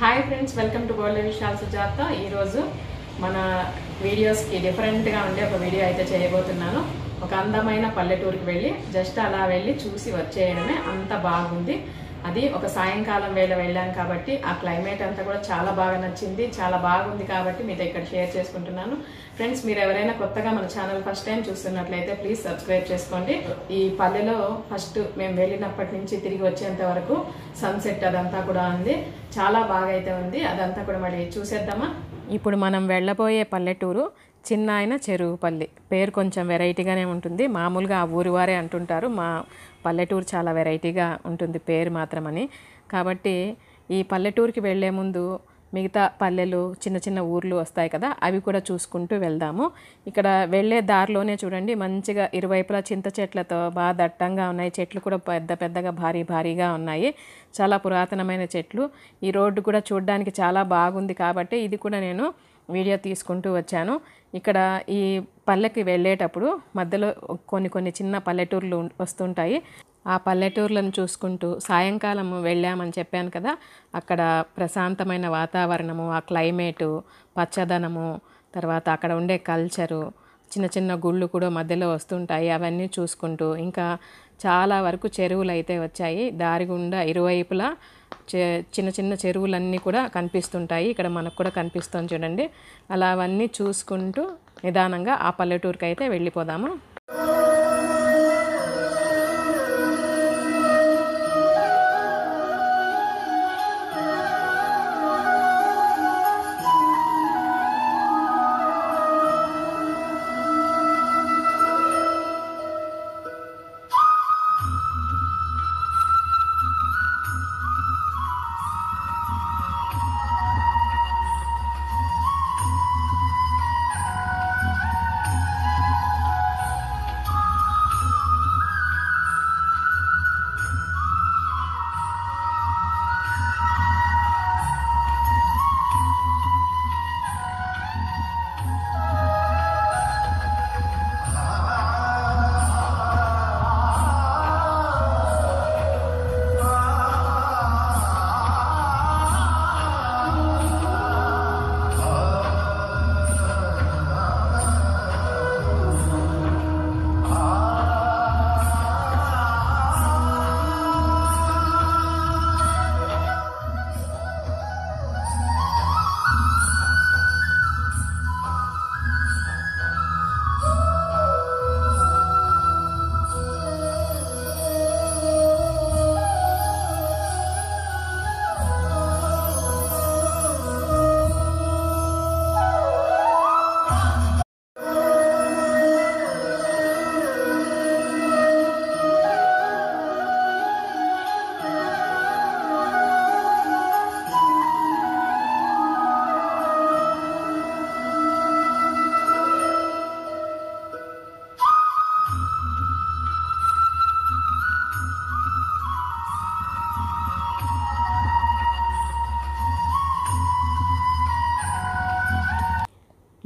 Hi friends welcome to gold Vishal Sujatha ఈరోజు మన వీడియోస్కి డిఫరెంట్గా ఉండే ఒక వీడియో అయితే చేయబోతున్నాను. ఒక అందమైన పల్లెటూరుకి వెళ్ళి జస్ట్ అలా వెళ్ళి చూసి వచ్చేయడమే అంత బాగుంది. అది ఒక సాయంకాలం వేళ వెళ్ళాం కాబట్టి ఆ క్లైమేట్ అంతా కూడా చాలా బాగా నచ్చింది చాలా బాగుంది కాబట్టి మీతో ఇక్కడ షేర్ చేసుకుంటున్నాను. ఫ్రెండ్స్ మీరు ఎవరైనా కొత్తగా మన ఛానల్ ఫస్ట్ టైం చూస్తున్నట్లయితే ప్లీజ్ సబ్స్క్రైబ్ చేసుకోండి. ఈ పల్లెలో ఫస్ట్ మేము వెళ్ళినప్పటి నుంచి తిరిగి వచ్చేంత వరకు సన్సెట్ అదంతా కూడా ఉంది. చాలా బాగా అయితే ఉంది. అదంతా కూడా మళ్ళీ చూసేద్దామా? ఇప్పుడు మనం వెళ్ళబోయే పల్లెటూరు చిన్న ఆయన చెరువుపల్లి పేరు కొంచెం వెరైటీగానే ఉంటుంది. మామూలుగా ఆ ఊరి వారే అంటుంటారు. మా పల్లెటూరు చాలా వెరైటీగా ఉంటుంది పేరు మాత్రమని. కాబట్టి ఈ పల్లెటూరుకి వెళ్ళే ముందు మిగతా పల్లెలు చిన్న చిన్న ఊర్లు వస్తాయి కదా అవి కూడా చూసుకుంటూ వెళ్దాము. ఇక్కడ వెళ్ళే దారిలోనే చూడండి మంచిగా ఇరువైపులా చింత చెట్లతో బాగా దట్టంగా ఉన్నాయి. చెట్లు కూడా పెద్ద పెద్దగా భారీ భారీగా ఉన్నాయి. చాలా పురాతనమైన చెట్లు. ఈ రోడ్డు కూడా చూడడానికి చాలా బాగుంది కాబట్టి ఇది కూడా నేను వీడియో తీసుకుంటూ వచ్చాను. ఇక్కడ ఈ పల్లెకి వెళ్ళేటప్పుడు మధ్యలో కొన్ని కొన్ని చిన్న పల్లెటూర్లు వస్తుంటాయి. ఆ పల్లెటూర్లను చూసుకుంటూ సాయంకాలం వెళ్ళామని చెప్పాను కదా అక్కడ ప్రశాంతమైన వాతావరణము ఆ క్లైమేటు పచ్చదనము తర్వాత అక్కడ ఉండే కల్చరు చిన్న చిన్న గుళ్ళు కూడా మధ్యలో వస్తుంటాయి. అవన్నీ చూసుకుంటూ ఇంకా చాలా వరకు చెరువులు అయితే వచ్చాయి. దారి గుండా ఇరువైపులా చిన్న చిన్న చెరువులన్నీ కూడా కనిపిస్తుంటాయి. ఇక్కడ మనకు కూడా కనిపిస్తుంది చూడండి. అలా అవన్నీ చూసుకుంటూ నిదానంగా ఆ పల్లెటూరుకి అయితే వెళ్ళిపోదాము.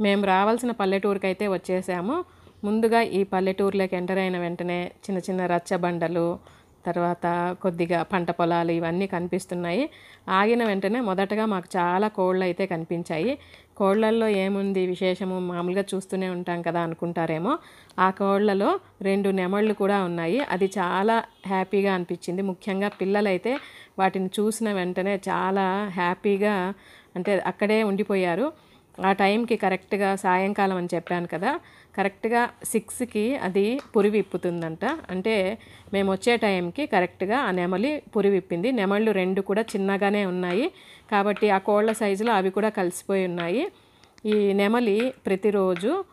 మేము రావాల్సిన పల్లెటూరుకి అయితే వచ్చేసాము. ముందుగా ఈ పల్లెటూరులోకి ఎంటర్ అయిన వెంటనే చిన్న చిన్న రచ్చబండలు తర్వాత కొద్దిగా పంట పొలాలు ఇవన్నీ కనిపిస్తున్నాయి. ఆగిన వెంటనే మొదటగా మాకు చాలా కోళ్ళు అయితే కనిపించాయి. కోళ్ళల్లో ఏముంది విశేషము? మామూలుగా చూస్తూనే ఉంటాం కదా అనుకుంటారేమో. ఆ కోళ్ళలో రెండు నెమళ్ళు కూడా ఉన్నాయి. అది చాలా హ్యాపీగా అనిపించింది. ముఖ్యంగా పిల్లలైతే వాటిని చూసిన వెంటనే చాలా హ్యాపీగా అంటే అక్కడే ఉండిపోయారు. ఆ టైంకి కరెక్ట్గా సాయంకాలం అని చెప్పాను కదా కరెక్ట్గా సిక్స్కి అది పురి విప్పుతుందంట అంటే మేము వచ్చే టైంకి కరెక్ట్గా ఆ నెమలి పురి విప్పింది నెమళ్ళు రెండు కూడా చిన్నగానే ఉన్నాయి. కాబట్టి ఆ కోళ్ళ సైజులో అవి కూడా కలిసిపోయి ఉన్నాయి. ఈ నెమలి ప్రతిరోజు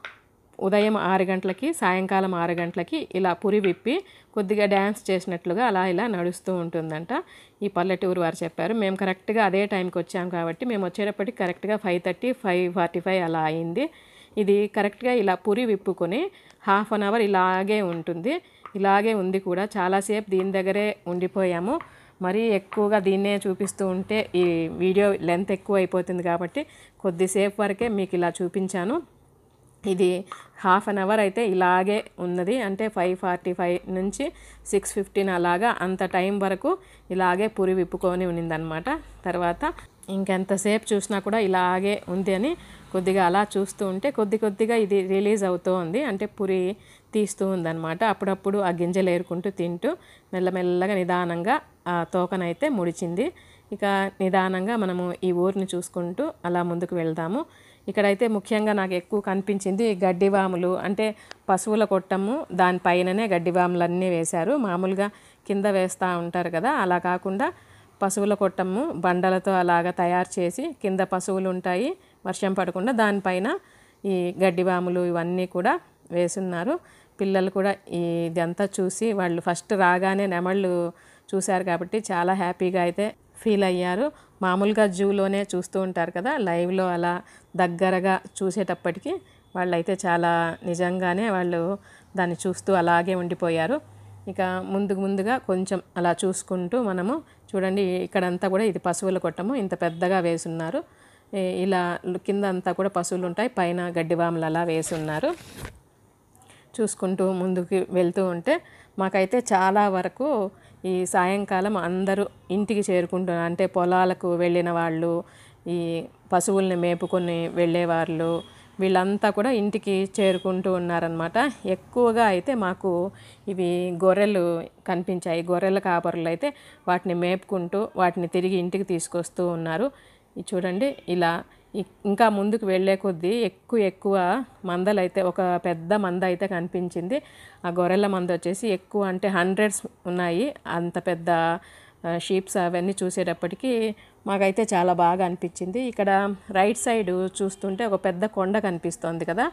ఉదయం ఆరు గంటలకి సాయంకాలం ఆరు గంటలకి ఇలా పురి విప్పి కొద్దిగా డ్యాన్స్ చేసినట్లుగా అలా ఇలా నడుస్తూ ఉంటుందంట. ఈ పల్లెటూరు వారు చెప్పారు మేము కరెక్ట్గా అదే టైంకి వచ్చాం కాబట్టి మేము వచ్చేటప్పటికి కరెక్ట్గా five thirty five forty five అలా అయింది. ఇది కరెక్ట్గా ఇలా పురి విప్పుకొని హాఫ్ అన్ అవర్ ఇలాగే ఉంటుంది. ఇలాగే ఉంది కూడా. చాలాసేపు దీని దగ్గరే ఉండిపోయాము. మరీ ఎక్కువగా దీన్నే చూపిస్తూ ఉంటే ఈ వీడియో లెంత్ ఎక్కువ అయిపోతుంది కాబట్టి కొద్దిసేపు వరకే మీకు ఇలా చూపించాను. ఇది హాఫ్ అన్ అవర్ అయితే ఇలాగే ఉన్నది. అంటే ఫైవ్ ఫార్టీ ఫైవ్ నుంచి సిక్స్ ఫిఫ్టీన్ అలాగా అంత టైం వరకు ఇలాగే పురి విప్పుకొని ఉన్నిందనమాట. తర్వాత ఇంకెంతసేపు చూసినా కూడా ఇలాగే ఉంది అని కొద్దిగా అలా చూస్తూ ఉంటే కొద్ది కొద్దిగా ఇది రిలీజ్ అవుతూ ఉంది అంటే పురి తీస్తూ ఉందన్నమాట అప్పుడప్పుడు ఆ గింజలు ఏరుకుంటూ తింటూ మెల్లమెల్లగా నిదానంగా ఆ తోకనైతే ముడిచింది. ఇక నిదానంగా మనము ఈ ఊరిని చూసుకుంటూ అలా ముందుకు వెళ్దాము. ఇక్కడైతే ముఖ్యంగా నాకు ఎక్కువ కనిపించింది గడ్డివాములు. అంటే పశువుల కొట్టము దానిపైననే గడ్డివాములన్నీ వేశారు. మామూలుగా కింద వేస్తూ ఉంటారు కదా అలా కాకుండా పశువుల కొట్టము బండలతో అలాగా తయారు చేసి కింద పశువులు ఉంటాయి వర్షం పడకుండా దానిపైన ఈ గడ్డివాములు ఇవన్నీ కూడా వేసున్నారు. పిల్లలు కూడా ఇదంతా చూసి వాళ్ళు ఫస్ట్ రాగానే నెమళ్ళు చూశారు కాబట్టి చాలా హ్యాపీగా అయితే ఫీల్ అయ్యారు. మామూలుగా జూలోనే చూస్తూ ఉంటారు కదా లైవ్లో అలా దగ్గరగా చూసేటప్పటికి వాళ్ళైతే చాలా నిజంగానే వాళ్ళు దాన్ని చూస్తూ అలాగే ఉండిపోయారు. ఇక ముందుకు ముందుగా కొంచెం అలా చూసుకుంటూ మనము చూడండి ఇక్కడంతా కూడా ఇది పశువుల కొట్టము ఇంత పెద్దగా వేసున్నారు. ఇలా కింద అంతా కూడా పశువులు ఉంటాయి పైన గడ్డివాములు అలా వేసి ఉన్నారు చూసుకుంటూ ముందుకు వెళ్తూ ఉంటే మాకైతే చాలా వరకు ఈ సాయంకాలం అందరూ ఇంటికి చేరుకుంటున్నారు అంటే పొలాలకు వెళ్ళిన వాళ్ళు ఈ పశువుల్ని మేపుకొని వెళ్ళేవాళ్ళు వీళ్ళంతా కూడా ఇంటికి చేరుకుంటూ ఉన్నారనమాట ఎక్కువగా అయితే మాకు ఇవి గొర్రెలు కనిపించాయి. గొర్రెల కాపరులు అయితే వాటిని మేపుకుంటూ వాటిని తిరిగి ఇంటికి తీసుకొస్తూ ఉన్నారు. చూడండి ఇలా ఇంకా ముందుకు వెళ్ళే కొద్దీ ఎక్కువ ఎక్కువ మందలు అయితే ఒక పెద్ద మంద అయితే కనిపించింది. ఆ గొర్రెల మంద వచ్చేసి ఎక్కువ అంటే హండ్రెడ్స్ ఉన్నాయి. అంత పెద్ద షీప్స్ అవన్నీ చూసేటప్పటికీ మాకైతే చాలా బాగా అనిపించింది. ఇక్కడ రైట్ సైడ్ చూస్తుంటే ఒక పెద్ద కొండ కనిపిస్తోంది కదా.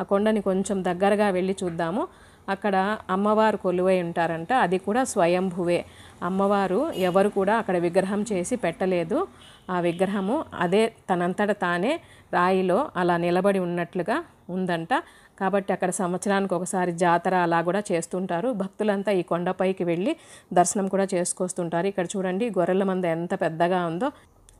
ఆ కొండని కొంచెం దగ్గరగా వెళ్ళి చూద్దాము. అక్కడ అమ్మవారు కొలువై ఉంటారంట. అది కూడా స్వయంభువే. అమ్మవారు ఎవరు కూడా అక్కడ విగ్రహం చేసి పెట్టలేదు. ఆ విగ్రహము అదే తనంతట తానే రాయిలో అలా నిలబడి ఉన్నట్లుగా ఉందంట. కాబట్టి అక్కడ సంవత్సరానికి ఒకసారి జాతర అలా కూడా చేస్తుంటారు. భక్తులంతా ఈ కొండపైకి వెళ్ళి దర్శనం కూడా చేసుకొస్తుంటారు. ఇక్కడ చూడండి గొర్రెల మంద ఎంత పెద్దగా ఉందో.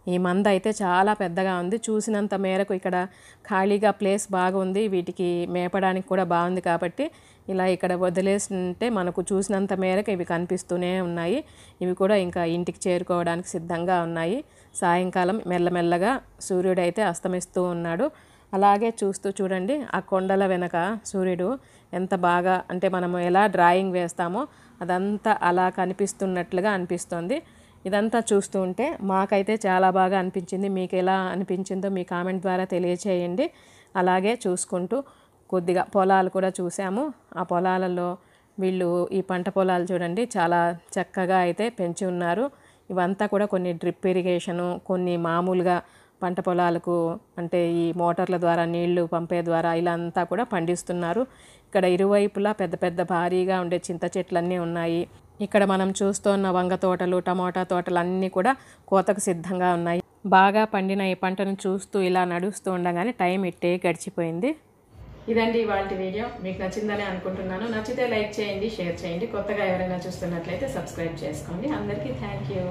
ఈ మంద అయితే చాలా పెద్దగా ఉంది. చూసినంత మేరకు ఇక్కడ ఖాళీగా ప్లేస్ బాగుంది. వీటికి మేపడానికి కూడా బాగుంది కాబట్టి ఇలా ఇక్కడ వదిలేస్తుంటే మనకు చూసినంత మేరకు ఇవి కనిపిస్తూనే ఉన్నాయి. ఇవి కూడా ఇంకా ఇంటికి చేరుకోవడానికి సిద్ధంగా ఉన్నాయి. సాయంకాలం మెల్లమెల్లగా సూర్యుడైతే అస్తమిస్తూ ఉన్నాడు. అలాగే చూస్తూ చూడండి ఆ కొండల వెనక సూర్యుడు ఎంత బాగా అంటే మనము ఎలా డ్రాయింగ్ వేస్తామో అదంతా అలా కనిపిస్తున్నట్లుగా అనిపిస్తుంది. ఇదంతా చూస్తూ ఉంటే మాకైతే చాలా బాగా అనిపించింది. మీకు ఎలా అనిపించిందో మీ కామెంట్ ద్వారా తెలియచేయండి. అలాగే చూసుకుంటూ కొద్దిగా పొలాలు కూడా చూసాము. ఆ పొలాలలో వీళ్ళు ఈ పంట పొలాలు చూడండి చాలా చక్కగా అయితే పెంచి ఉన్నారు. ఇవంతా కూడా కొన్ని డ్రిప్ ఇరిగేషను కొన్ని మామూలుగా పంట పొలాలకు అంటే ఈ మోటార్ల ద్వారా నీళ్ళు పంపే ద్వారా ఇలా అంతా కూడా పండిస్తున్నారు. ఇక్కడ ఇరువైపులా పెద్ద పెద్ద భారీగా ఉండే చింత చెట్లన్నీ ఉన్నాయి. ఇక్కడ మనం చూస్తున్న వంగ తోటలు టమోటా తోటలు అన్నీ కూడా కోతకు సిద్ధంగా ఉన్నాయి. బాగా పండిన ఈ పంటను చూస్తూ ఇలా నడుస్తూ ఉండగానే టైం ఇట్టే గడిచిపోయింది. ఇదండి ఇవాళ వీడియో. మీకు నచ్చిందని అనుకుంటున్నాను. నచ్చితే లైక్ చేయండి షేర్ చేయండి. కొత్తగా ఎవరైనా చూస్తున్నట్లయితే సబ్స్క్రైబ్ చేసుకోండి. అందరికీ థ్యాంక్ యూ.